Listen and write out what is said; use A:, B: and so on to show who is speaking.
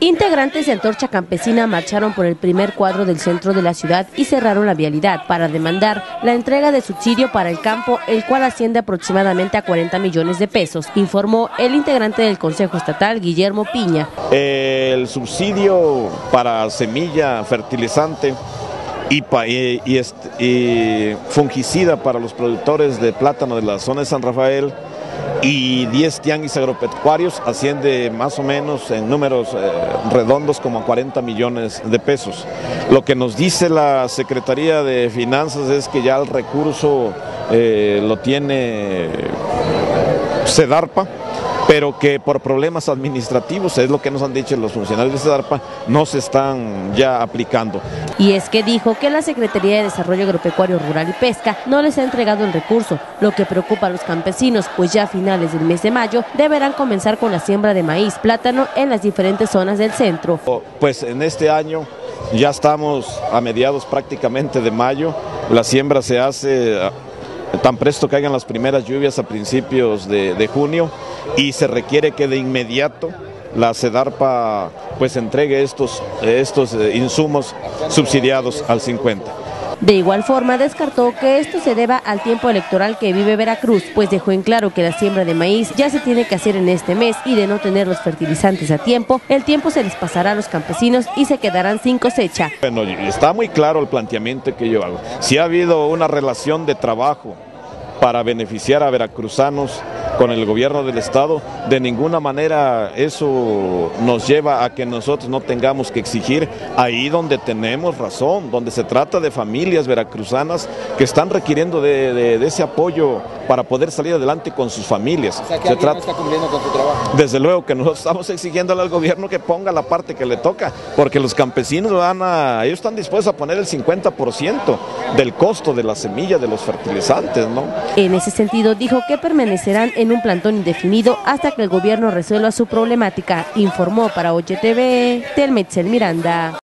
A: Integrantes de Antorcha Campesina marcharon por el primer cuadro del centro de la ciudad y cerraron la vialidad para demandar la entrega de subsidio para el campo, el cual asciende aproximadamente a 40 millones de pesos, informó el integrante del Consejo Estatal, Guillermo Piña.
B: El subsidio para semilla fertilizante y, y fungicida para los productores de plátano de la zona de San Rafael y 10 tianguis agropecuarios asciende más o menos en números eh, redondos como a 40 millones de pesos. Lo que nos dice la Secretaría de Finanzas es que ya el recurso eh, lo tiene Sedarpa pero que por problemas administrativos, es lo que nos han dicho los funcionarios de CEDARPA, no se están ya aplicando.
A: Y es que dijo que la Secretaría de Desarrollo Agropecuario Rural y Pesca no les ha entregado el recurso, lo que preocupa a los campesinos, pues ya a finales del mes de mayo deberán comenzar con la siembra de maíz, plátano en las diferentes zonas del centro.
B: Pues en este año ya estamos a mediados prácticamente de mayo, la siembra se hace tan presto caigan las primeras lluvias a principios de, junio y se requiere que de inmediato la CEDARPA pues entregue estos, estos eh, insumos subsidiados al 50.
A: De igual forma, descartó que esto se deba al tiempo electoral que vive Veracruz, pues dejó en claro que la siembra de maíz ya se tiene que hacer en este mes y de no tener los fertilizantes a tiempo, el tiempo se les pasará a los campesinos y se quedarán sin cosecha.
B: Bueno, está muy claro el planteamiento que yo hago. Si ha habido una relación de trabajo para beneficiar a veracruzanos con el gobierno del estado, de ninguna manera eso nos lleva a que nosotros no tengamos que exigir ahí donde tenemos razón, donde se trata de familias veracruzanas que están requiriendo de, ese apoyo para poder salir adelante con sus familias.
C: O sea, que no está cumpliendo con su trabajo.
B: Desde luego que nosotros estamos exigiendo al gobierno que ponga la parte que le toca, porque los campesinos van a, ellos están dispuestos a poner el 50% del costo de la semilla, de los fertilizantes, ¿no?
A: En ese sentido, dijo que permanecerán en un plantón indefinido hasta que el gobierno resuelva su problemática, informó para OYTV Telmetzel Miranda.